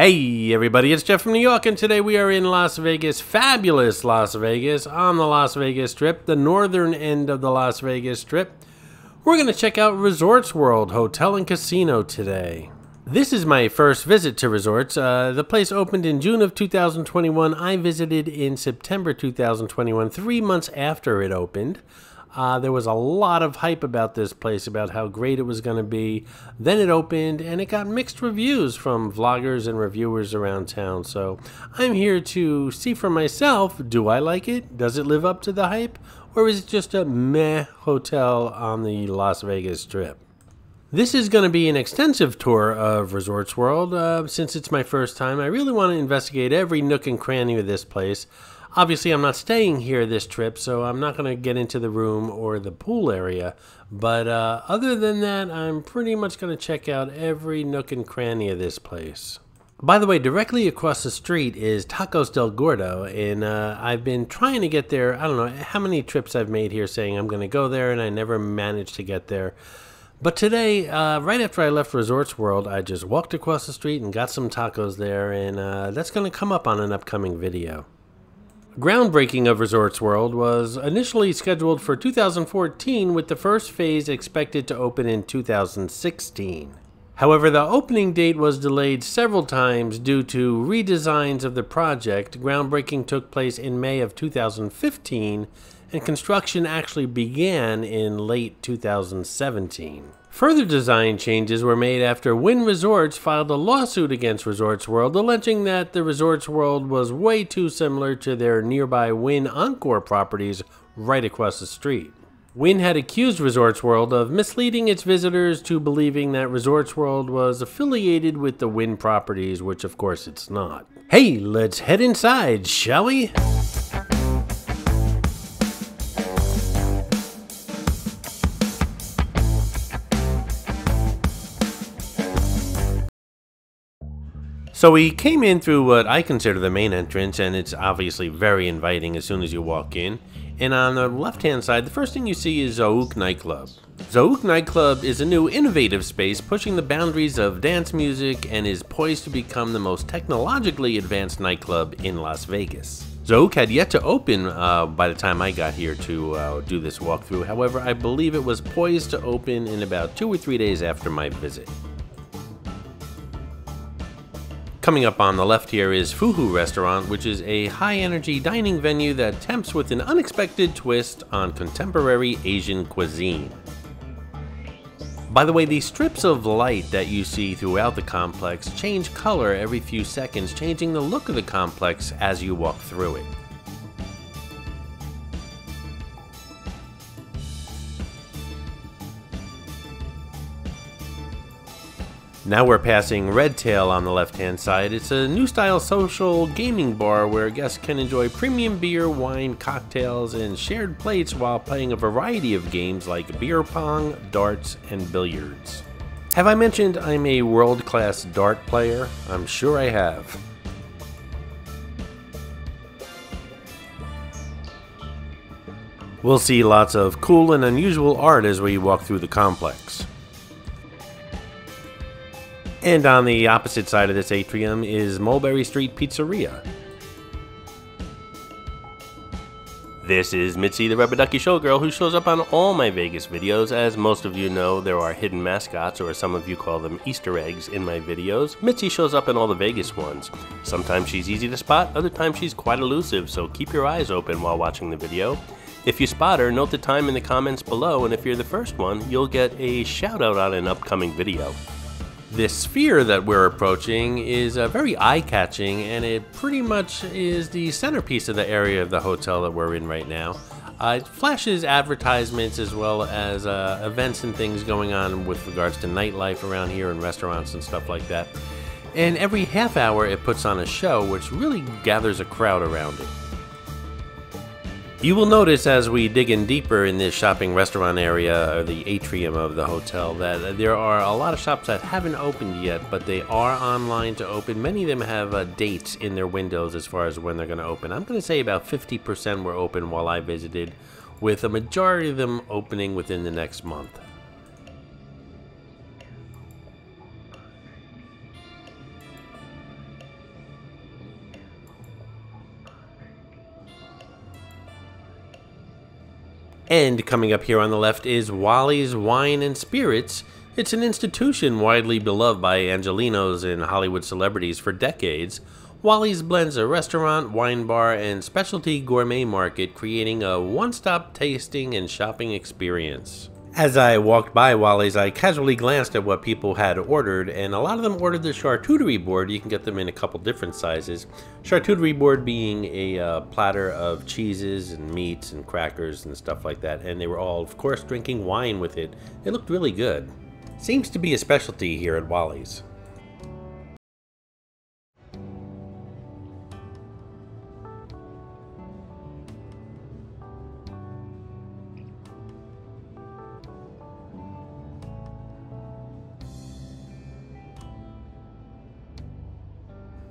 Hey everybody, it's Jeff from New York, and today we are in Las Vegas, fabulous Las Vegas, on the Las Vegas Strip, the northern end of the Las Vegas Strip. We're going to check out Resorts World Hotel and Casino today. This is my first visit to Resorts. Uh, the place opened in June of 2021. I visited in September 2021, three months after it opened. Uh, there was a lot of hype about this place, about how great it was going to be. Then it opened and it got mixed reviews from vloggers and reviewers around town. So I'm here to see for myself do I like it? Does it live up to the hype? Or is it just a meh hotel on the Las Vegas Strip? This is going to be an extensive tour of Resorts World. Uh, since it's my first time, I really want to investigate every nook and cranny of this place. Obviously, I'm not staying here this trip, so I'm not going to get into the room or the pool area. But uh, other than that, I'm pretty much going to check out every nook and cranny of this place. By the way, directly across the street is Tacos El Gordo, and uh, I've been trying to get there. I don't know how many trips I've made here saying I'm going to go there, and I never managed to get there. But today, uh, right after I left Resorts World, I just walked across the street and got some tacos there, and uh, that's going to come up on an upcoming video. Groundbreaking of Resorts World was initially scheduled for 2014 with the first phase expected to open in 2016. However, the opening date was delayed several times due to redesigns of the project. Groundbreaking took place in May of 2015 and construction actually began in late 2017. Further design changes were made after Wynn Resorts filed a lawsuit against Resorts World, alleging that the Resorts World was way too similar to their nearby Wynn Encore properties right across the street. Wynn had accused Resorts World of misleading its visitors to believing that Resorts World was affiliated with the Wynn properties, which of course it's not. Hey, let's head inside, shall we? So we came in through what I consider the main entrance, and it's obviously very inviting as soon as you walk in. And on the left hand side, the first thing you see is Zouk Nightclub. Zouk Nightclub is a new innovative space pushing the boundaries of dance music and is poised to become the most technologically advanced nightclub in Las Vegas. Zouk had yet to open uh, by the time I got here to uh, do this walkthrough. However, I believe it was poised to open in about two or three days after my visit. Coming up on the left here is Fuhu Restaurant, which is a high-energy dining venue that tempts with an unexpected twist on contemporary Asian cuisine. By the way, the strips of light that you see throughout the complex change color every few seconds, changing the look of the complex as you walk through it. Now we're passing Red Tail on the left hand side. It's a new style social gaming bar where guests can enjoy premium beer, wine, cocktails, and shared plates while playing a variety of games like beer pong, darts, and billiards. Have I mentioned I'm a world class dart player? I'm sure I have. We'll see lots of cool and unusual art as we walk through the complex. And on the opposite side of this atrium is Mulberry Street Pizzeria. This is Mitzi the Rubber Ducky Showgirl who shows up on all my Vegas videos. As most of you know, there are hidden mascots, or some of you call them Easter eggs, in my videos. Mitzi shows up in all the Vegas ones. Sometimes she's easy to spot, other times she's quite elusive, so keep your eyes open while watching the video. If you spot her, note the time in the comments below, and if you're the first one, you'll get a shout out on an upcoming video. This sphere that we're approaching is uh, very eye-catching and it pretty much is the centerpiece of the area of the hotel that we're in right now. Uh, it flashes advertisements as well as uh, events and things going on with regards to nightlife around here and restaurants and stuff like that. And every half hour it puts on a show which really gathers a crowd around it. You will notice as we dig in deeper in this shopping restaurant area, or the atrium of the hotel, that there are a lot of shops that haven't opened yet, but they are online to open. Many of them have uh, dates in their windows as far as when they're going to open. I'm going to say about 50% were open while I visited, with a majority of them opening within the next month. And coming up here on the left is Wally's Wine and Spirits. It's an institution widely beloved by Angelinos and Hollywood celebrities for decades. Wally's blends a restaurant, wine bar, and specialty gourmet market, creating a one stop tasting and shopping experience. As I walked by Wally's, I casually glanced at what people had ordered, and a lot of them ordered the charcuterie board. You can get them in a couple different sizes. Charcuterie board being a uh, platter of cheeses and meats and crackers and stuff like that, and they were all, of course, drinking wine with it. It looked really good. Seems to be a specialty here at Wally's.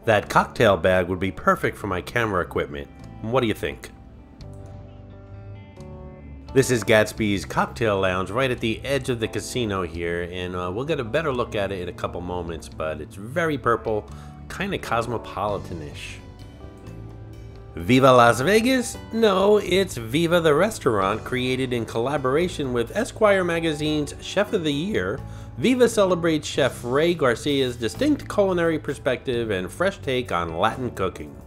That cocktail bag would be perfect for my camera equipment. What do you think? This is Gatsby's Cocktail Lounge right at the edge of the casino here, and uh, we'll get a better look at it in a couple moments, but it's very purple, kind of cosmopolitan-ish. Viva Las Vegas? No, it's Viva the Restaurant, created in collaboration with Esquire magazine's Chef of the Year, Viva celebrates Chef Ray Garcia's distinct culinary perspective and fresh take on Latin cooking.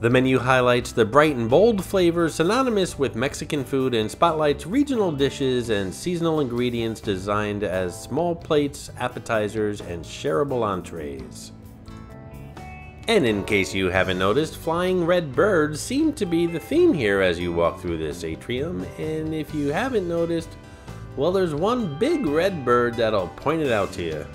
The menu highlights the bright and bold flavors synonymous with Mexican food and spotlights regional dishes and seasonal ingredients designed as small plates, appetizers, and shareable entrees. And in case you haven't noticed, flying red birds seem to be the theme here as you walk through this atrium, and if you haven't noticed, well, there's one big red bird that'll point it out to you.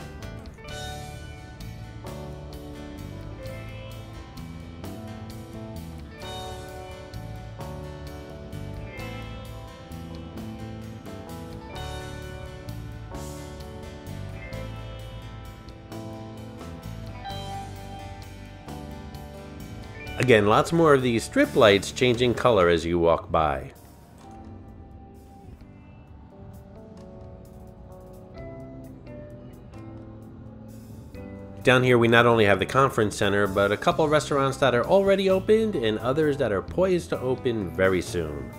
Again, lots more of these strip lights changing color as you walk by. Down here we not only have the conference center, but a couple restaurants that are already opened and others that are poised to open very soon.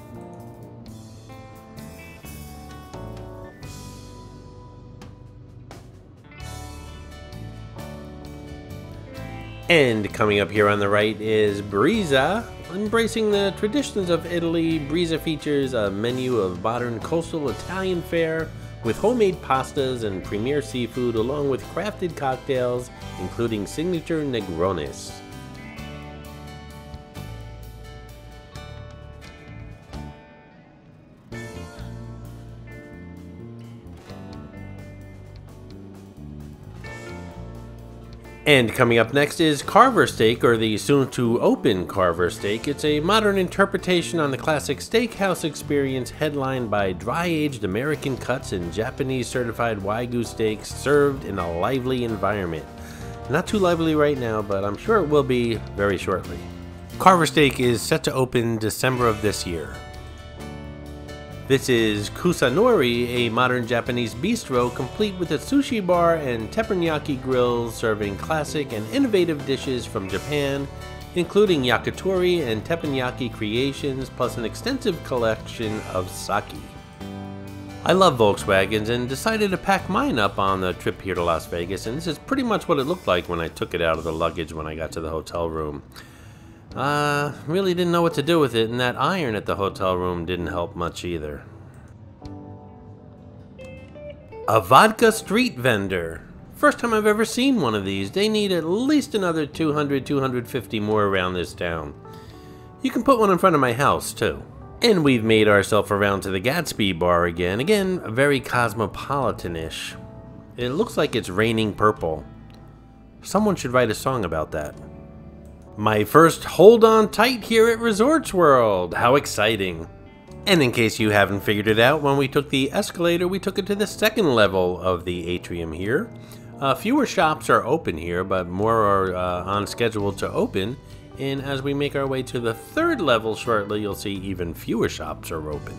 And coming up here on the right is Brisa. Embracing the traditions of Italy, Brisa features a menu of modern coastal Italian fare with homemade pastas and premier seafood along with crafted cocktails, including signature Negronis. And coming up next is Carver Steak, or the soon to open Carver Steak. It's a modern interpretation on the classic steakhouse experience, headlined by dry aged American cuts and Japanese certified Wagyu steaks served in a lively environment. Not too lively right now, but I'm sure it will be very shortly. Carver Steak is set to open December of this year. This is Kusa Nori, a modern Japanese bistro complete with a sushi bar and teppanyaki grill serving classic and innovative dishes from Japan, including yakitori and teppanyaki creations, plus an extensive collection of sake. I love Volkswagens and decided to pack mine up on the trip here to Las Vegas, and this is pretty much what it looked like when I took it out of the luggage when I got to the hotel room. Uh, really didn't know what to do with it, and that iron at the hotel room didn't help much either. A vodka street vendor. First time I've ever seen one of these. They need at least another 200, 250 more around this town. You can put one in front of my house, too. And we've made ourselves around to the Gatsby bar again. Again, very cosmopolitan-ish. It looks like it's raining purple. Someone should write a song about that. My first hold on tight here at Resorts World. How exciting. And in case you haven't figured it out, when we took the escalator, we took it to the second level of the atrium here. Uh, fewer shops are open here, but more are uh, on schedule to open. And as we make our way to the third level shortly, you'll see even fewer shops are open.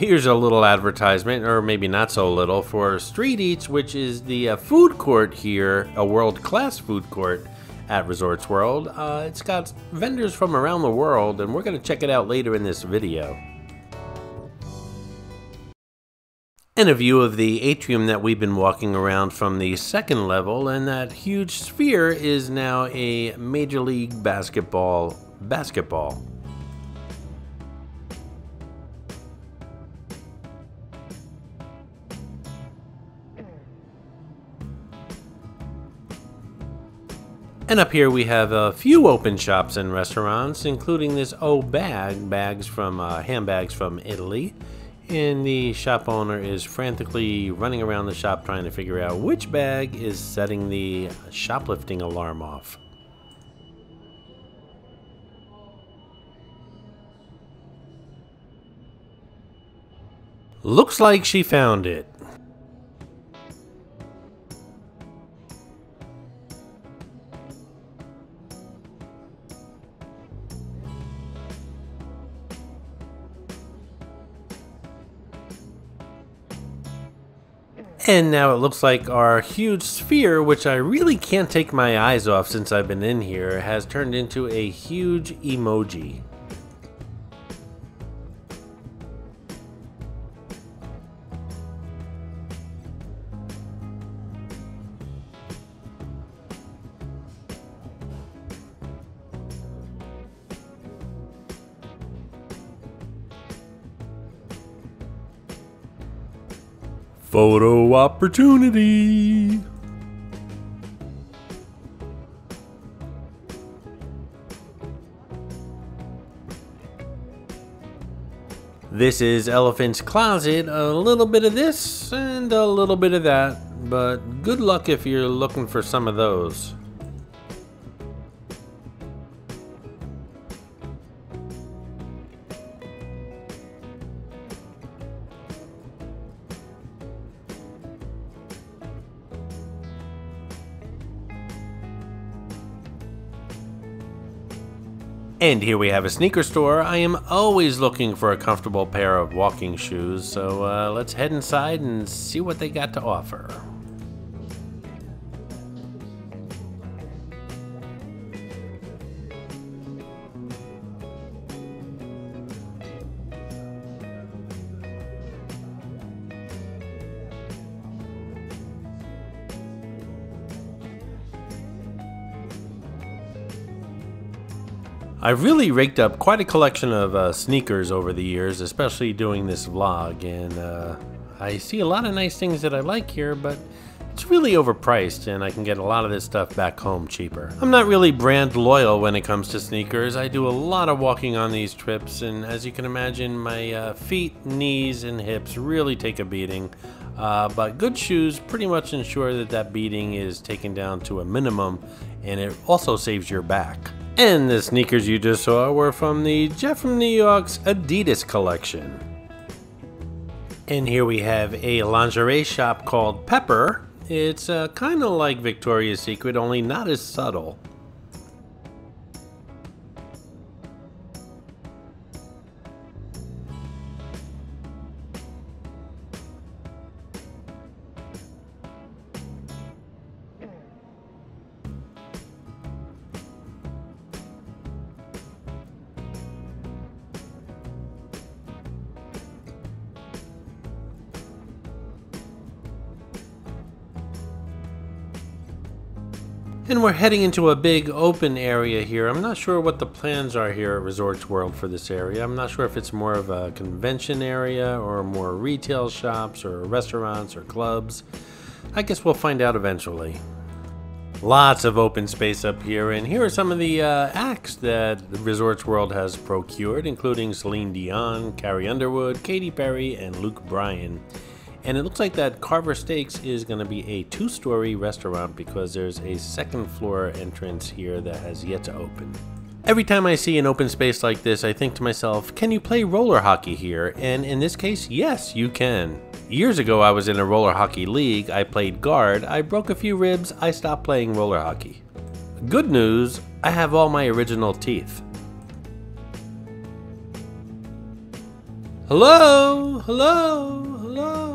here's a little advertisement, or maybe not so little, for Street Eats, which is the uh, food court here, a world class food court at Resorts World. Uh, it's got vendors from around the world, and we're going to check it out later in this video. And a view of the atrium that we've been walking around from the second level, and that huge sphere is now a Major League Basketball basketball. And up here we have a few open shops and restaurants, including this O Bag, bags from uh, handbags from Italy. And the shop owner is frantically running around the shop trying to figure out which bag is setting the shoplifting alarm off. Looks like she found it. And now it looks like our huge sphere, which I really can't take my eyes off since I've been in here, has turned into a huge emoji. Photo opportunity. This is Elephant's Closet, a little bit of this and a little bit of that, but good luck if you're looking for some of those. And here we have a sneaker store. I am always looking for a comfortable pair of walking shoes, so uh, let's head inside and see what they got to offer. I've really raked up quite a collection of uh, sneakers over the years, especially doing this vlog, and uh, I see a lot of nice things that I like here, but it's really overpriced and I can get a lot of this stuff back home cheaper. I'm not really brand loyal when it comes to sneakers. I do a lot of walking on these trips and as you can imagine my uh, feet, knees, and hips really take a beating. Uh, but good shoes pretty much ensure that that beating is taken down to a minimum and it also saves your back. And the sneakers you just saw were from the Jeff from New York's Adidas collection. And here we have a lingerie shop called Pepper. It's uh, kind of like Victoria's Secret, only not as subtle. We're heading into a big open area here. I'm not sure what the plans are here at Resorts World for this area. I'm not sure if it's more of a convention area or more retail shops or restaurants or clubs. I guess we'll find out eventually. Lots of open space up here, and here are some of the uh, acts that Resorts World has procured, including Celine Dion, Carrie Underwood, Katy Perry, and Luke Bryan. And it looks like that Carver Steaks is going to be a two-story restaurant because there's a second floor entrance here that has yet to open. Every time I see an open space like this, I think to myself, can you play roller hockey here? And in this case, yes, you can. Years ago, I was in a roller hockey league. I played guard. I broke a few ribs. I stopped playing roller hockey. Good news, I have all my original teeth. Hello? Hello? Hello? Hello?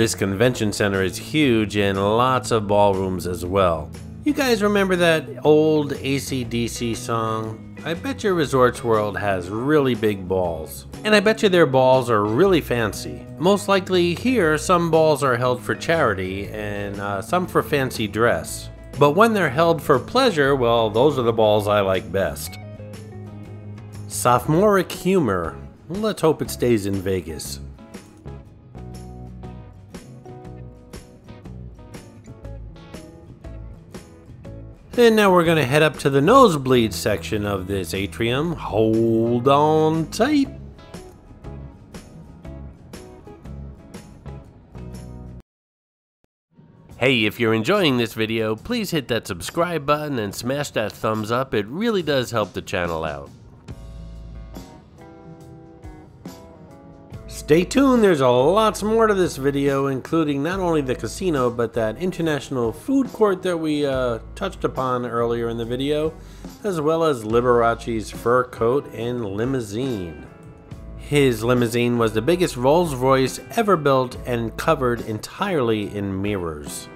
This convention center is huge and lots of ballrooms as well. You guys remember that old ACDC song? I bet your Resorts World has really big balls. And I bet you their balls are really fancy. Most likely here, some balls are held for charity and uh, some for fancy dress. But when they're held for pleasure, well, those are the balls I like best. Sophomoric humor. Let's hope it stays in Vegas. And now we're going to head up to the nosebleed section of this atrium. Hold on tight. Hey, if you're enjoying this video, please hit that subscribe button and smash that thumbs up. It really does help the channel out. Stay tuned, there's a lots more to this video, including not only the casino, but that international food court that we uh, touched upon earlier in the video, as well as Liberace's fur coat and limousine. His limousine was the biggest Rolls Royce ever built and covered entirely in mirrors.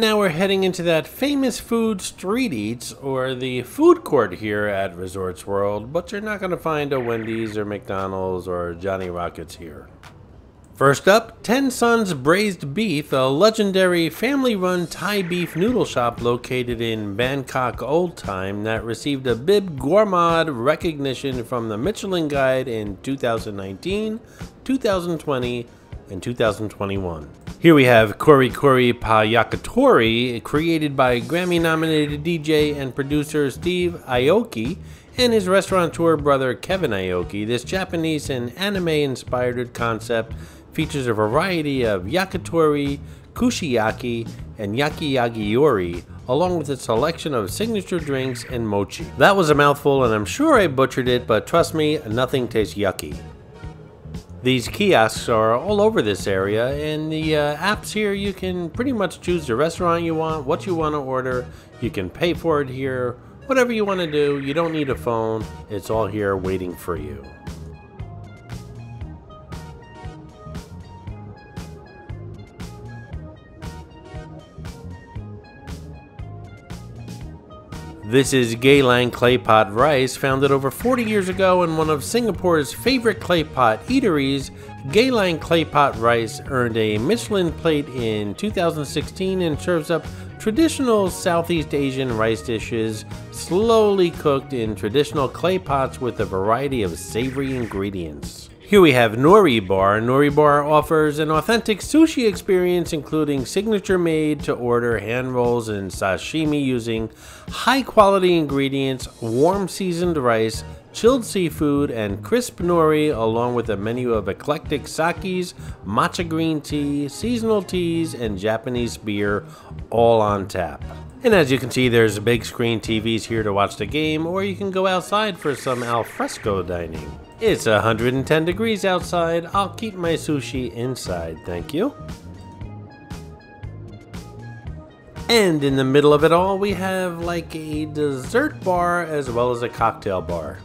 Now we're heading into that famous food street eats, or the food court here at Resorts World, but you're not going to find a Wendy's or McDonald's or Johnny Rockets here. First up, Ten Suns Braised Beef, a legendary family-run Thai beef noodle shop located in Bangkok Old Time that received a Bib Gourmand recognition from the Michelin Guide in 2019, 2020, and 2021. Here we have Kori Kori Pa Yakitori, created by Grammy nominated DJ and producer Steve Aoki and his restaurateur brother Kevin Aoki. This Japanese and anime inspired concept features a variety of yakitori, kushiyaki, and yakiyagiori, along with a selection of signature drinks and mochi. That was a mouthful, and I'm sure I butchered it, but trust me, nothing tastes yucky. These kiosks are all over this area. In the uh, apps here, you can pretty much choose the restaurant you want, what you want to order. You can pay for it here, whatever you want to do. You don't need a phone. It's all here waiting for you. This is Geylang Clay Pot Rice, founded over 40 years ago in one of Singapore's favorite clay pot eateries. Geylang Clay Pot Rice earned a Michelin plate in 2016 and serves up traditional Southeast Asian rice dishes, slowly cooked in traditional clay pots with a variety of savory ingredients. Here we have Nori Bar. Nori Bar offers an authentic sushi experience including signature made to order hand rolls and sashimi using high quality ingredients, warm seasoned rice, chilled seafood, and crisp nori, along with a menu of eclectic sakis, matcha green tea, seasonal teas, and Japanese beer, all on tap. And as you can see, there's big screen TVs here to watch the game, or you can go outside for some alfresco dining. It's 110 degrees outside. I'll keep my sushi inside, thank you. And in the middle of it all, we have like a dessert bar as well as a cocktail bar.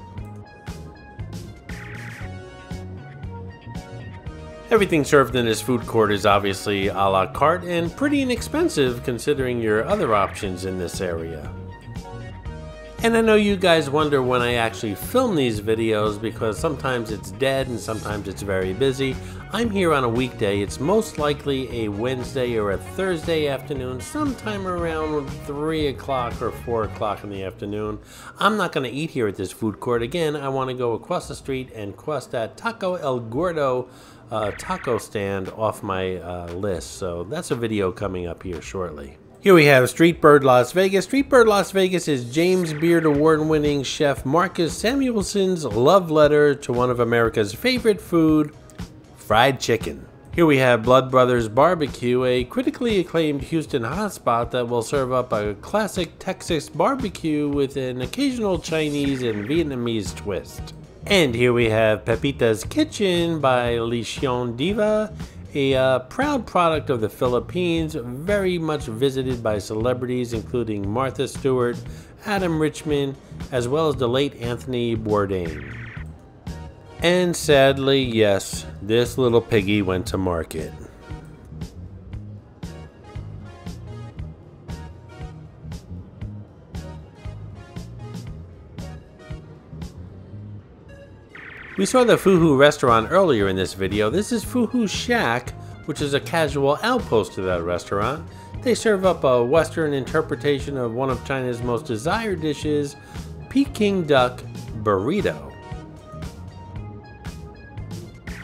Everything served in this food court is obviously a la carte and pretty inexpensive considering your other options in this area. And I know you guys wonder when I actually film these videos because sometimes it's dead and sometimes it's very busy. I'm here on a weekday. It's most likely a Wednesday or a Thursday afternoon, sometime around 3 o'clock or 4 o'clock in the afternoon. I'm not going to eat here at this food court. Again, I want to go across the street and cross that Taco El Gordo uh, taco stand off my uh, list. So that's a video coming up here shortly. Here we have Street Bird Las Vegas. Street Bird Las Vegas is James Beard award winning chef Marcus Samuelsson's love letter to one of America's favorite food, fried chicken. Here we have Blood Brothers Barbecue, a critically acclaimed Houston hotspot that will serve up a classic Texas barbecue with an occasional Chinese and Vietnamese twist. And here we have Pepita's Kitchen by Lechon Diva, a uh, proud product of the Philippines, very much visited by celebrities including Martha Stewart, Adam Richman, as well as the late Anthony Bourdain. And sadly, yes, this little piggy went to market. We saw the Fuhu restaurant earlier in this video. This is Fuhu Shack, which is a casual outpost to that restaurant. They serve up a Western interpretation of one of China's most desired dishes, Peking duck burrito.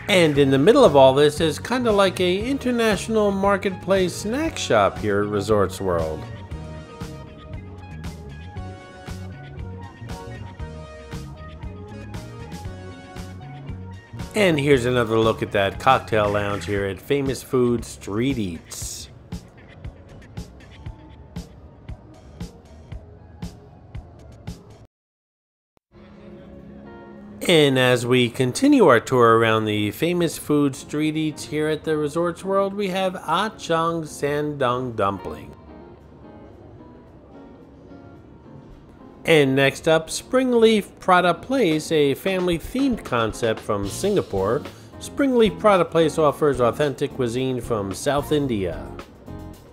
And in the middle of all this is kind of like a international marketplace snack shop here at Resorts World. And here's another look at that cocktail lounge here at Famous Food Street Eats. And as we continue our tour around the famous food street eats here at the Resorts World, we have Ah Chun Shandong Dumpling. And next up, Springleaf Prata Place, a family themed concept from Singapore. Springleaf Prata Place offers authentic cuisine from South India.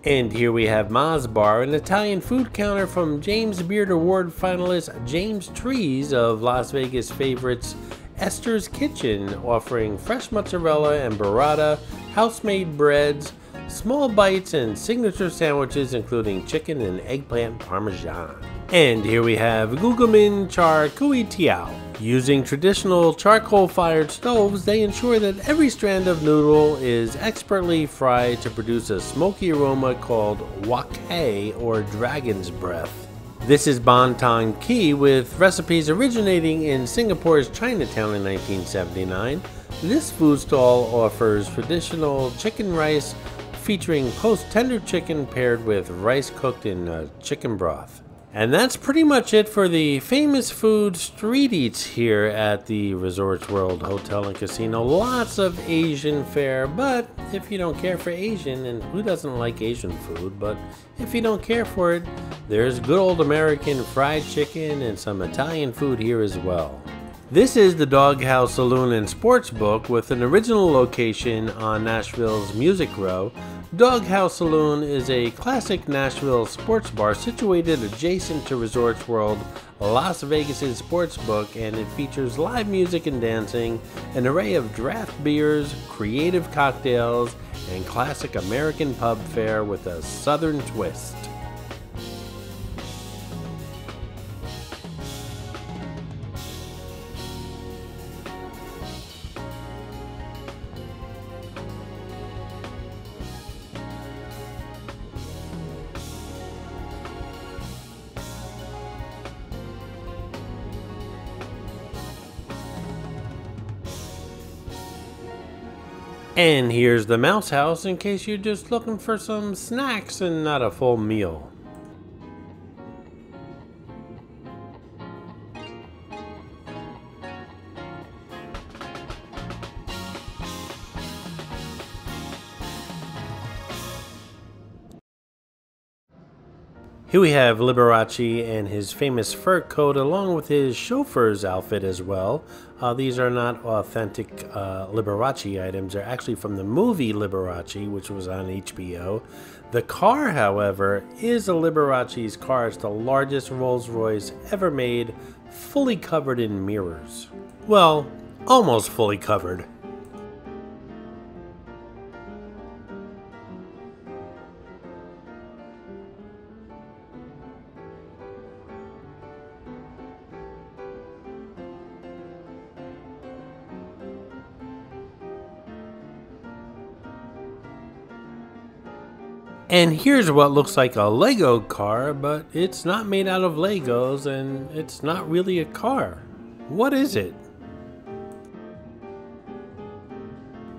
And here we have Mozz Bar, an Italian food counter from James Beard Award finalist James Trees of Las Vegas favorites Esther's Kitchen, offering fresh mozzarella and burrata, house-made breads, small bites, and signature sandwiches including chicken and eggplant parmesan. And here we have Gugamin Char Kway Teow. Using traditional charcoal-fired stoves, they ensure that every strand of noodle is expertly fried to produce a smoky aroma called wok hei or dragon's breath. This is Boon Tong Kee with recipes originating in Singapore's Chinatown in 1979. This food stall offers traditional chicken rice featuring post-tender chicken paired with rice cooked in uh, chicken broth. And that's pretty much it for the famous food street eats here at the Resorts World Hotel and Casino. Lots of Asian fare, but if you don't care for Asian, and who doesn't like Asian food, but if you don't care for it, there's good old American fried chicken and some Italian food here as well. This is the Dawg House Saloon and Sportsbook with an original location on Nashville's Music Row. Dawg House Saloon is a classic Nashville sports bar situated adjacent to Resorts World, Las Vegas' sportsbook, and it features live music and dancing, an array of draft beers, creative cocktails, and classic American pub fare with a southern twist. And here's the mouse house in case you're just looking for some snacks and not a full meal. Here we have Liberace and his famous fur coat along with his chauffeur's outfit as well. Uh, these are not authentic uh, Liberace items. They're actually from the movie Liberace, which was on HBO. The car, however, is a Liberace's car. It's the largest Rolls Royce ever made, fully covered in mirrors. Well, almost fully covered. And here's what looks like a Lego car, but it's not made out of Legos and it's not really a car. What is it?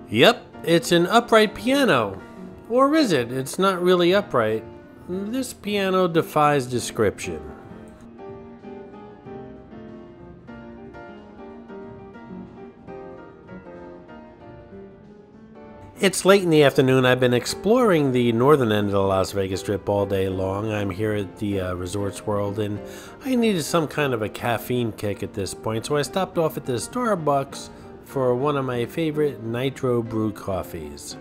Yep, it's an upright piano. Or is it? It's not really upright. This piano defies description. It's late in the afternoon. I've been exploring the northern end of the Las Vegas Strip all day long. I'm here at the uh, Resorts World and I needed some kind of a caffeine kick at this point, so I stopped off at the Starbucks for one of my favorite nitro brew coffees.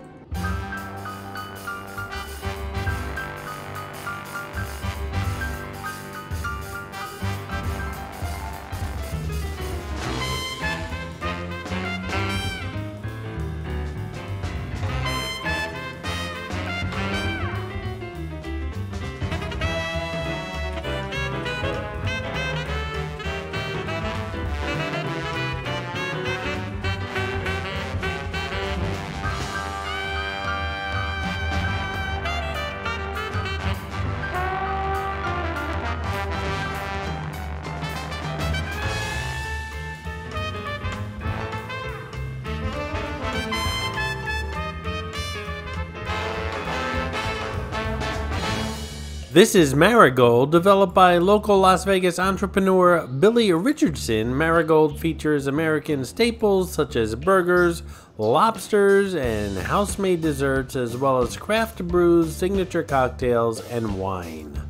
This is Marigold, developed by local Las Vegas entrepreneur Billy Richardson. Marigold features American staples such as burgers, lobsters, and house-made desserts, as well as craft brews, signature cocktails, and wine.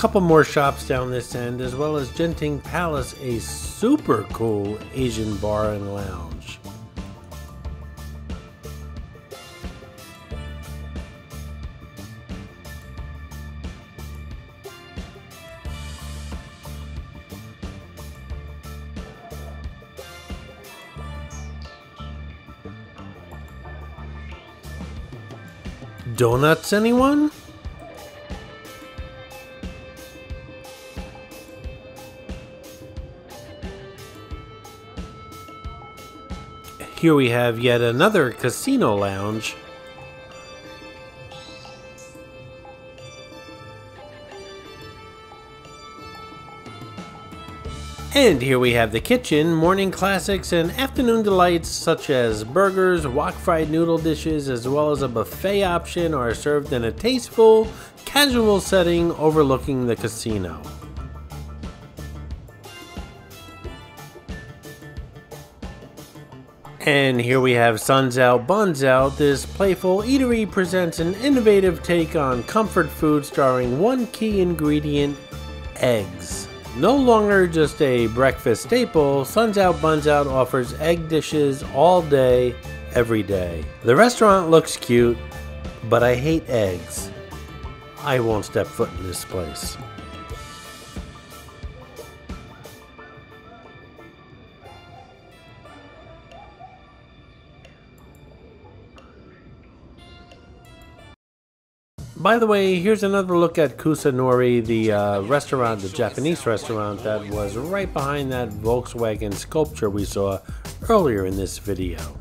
Couple more shops down this end, as well as Genting Palace, a super cool Asian bar and lounge. Donuts, anyone? Here we have yet another casino lounge. And here we have the kitchen, morning classics and afternoon delights such as burgers, wok fried noodle dishes, as well as a buffet option are served in a tasteful, casual setting overlooking the casino. And here we have Suns Out, Buns Out. This playful eatery presents an innovative take on comfort food starring one key ingredient eggs. No longer just a breakfast staple, Suns Out, Buns Out offers egg dishes all day, every day. The restaurant looks cute, but I hate eggs. I won't step foot in this place. By the way, here's another look at Kusa Nori, the uh, restaurant, the Japanese restaurant that was right behind that Volkswagen sculpture we saw earlier in this video.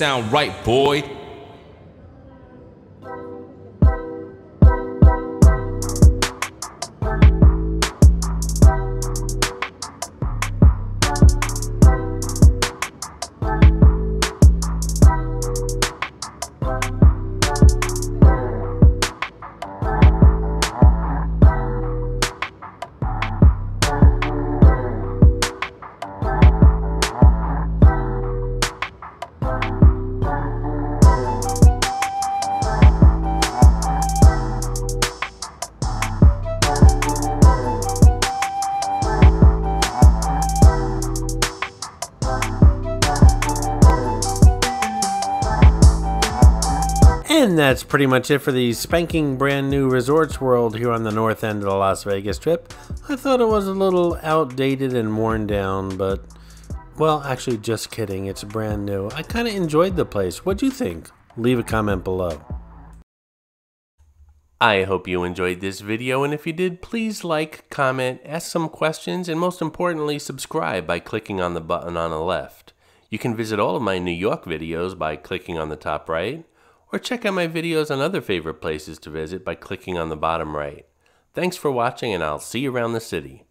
Sound right, boy. And that's pretty much it for the spanking brand new Resorts World here on the north end of the Las Vegas Strip. I thought it was a little outdated and worn down, but well, actually, just kidding. It's brand new. I kind of enjoyed the place. What do you think? Leave a comment below. I hope you enjoyed this video, and if you did, please like, comment, ask some questions, and most importantly, subscribe by clicking on the button on the left. You can visit all of my Nu Yawk videos by clicking on the top right, or check out my videos on other favorite places to visit by clicking on the bottom right. Thanks for watching and I'll see you around the city.